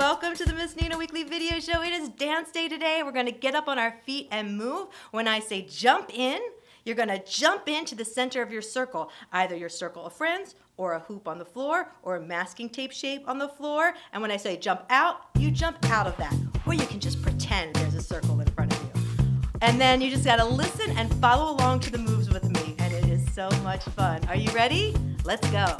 welcome to the Miss Nina Weekly Video Show. It is dance day today. We're gonna get up on our feet and move. When I say jump in, you're gonna jump into the center of your circle, either your circle of friends or a hoop on the floor or a masking tape shape on the floor. And when I say jump out, you jump out of that. Or you can just pretend there's a circle in front of you. And then you just gotta listen and follow along to the moves with me. And it is so much fun. Are you ready? Let's go.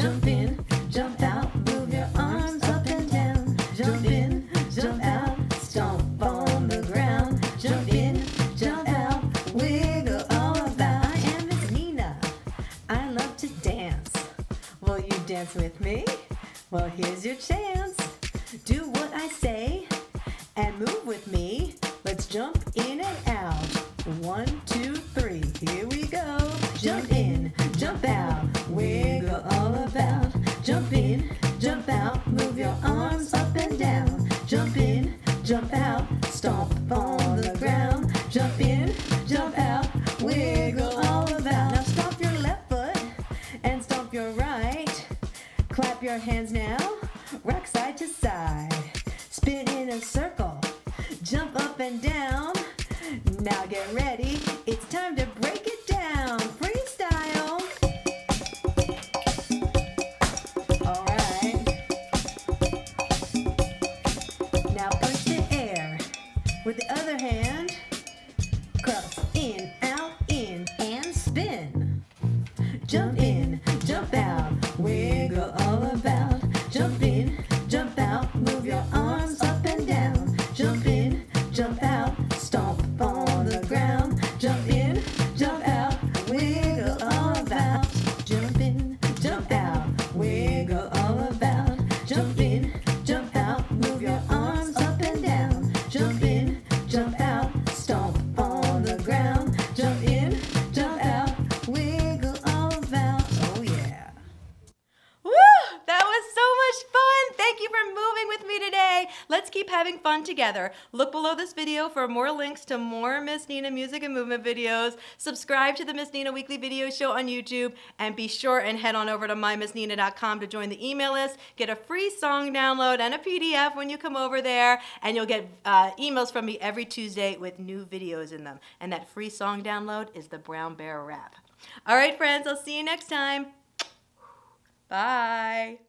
Jump in, jump out, move your arms up and down. Jump in, jump out, stomp on the ground. Jump in, jump out, wiggle all about. I am Miss Nina. I love to dance. Will you dance with me? Well, here's your chance. Do what I say and move with me. Let's jump in and out. One, two, three. Here we go. Jump in, your arms up and down. Jump in, jump out, stomp on the ground. Jump in, jump out, wiggle all about. Now stomp your left foot and stomp your right. Clap your hands now, rock side to side. Spin in a circle, jump up and down. Now get ready, it's time to with the other hand. Cross in, out, in, and spin. Jump Let's keep having fun together. Look below this video for more links to more Miss Nina music and movement videos. Subscribe to the Miss Nina Weekly Video Show on YouTube and be sure and head on over to mymissnina.com to join the email list. Get a free song download and a PDF when you come over there and you'll get uh, emails from me every Tuesday with new videos in them. And that free song download is the Brown Bear Rap. All right, friends, I'll see you next time. Bye.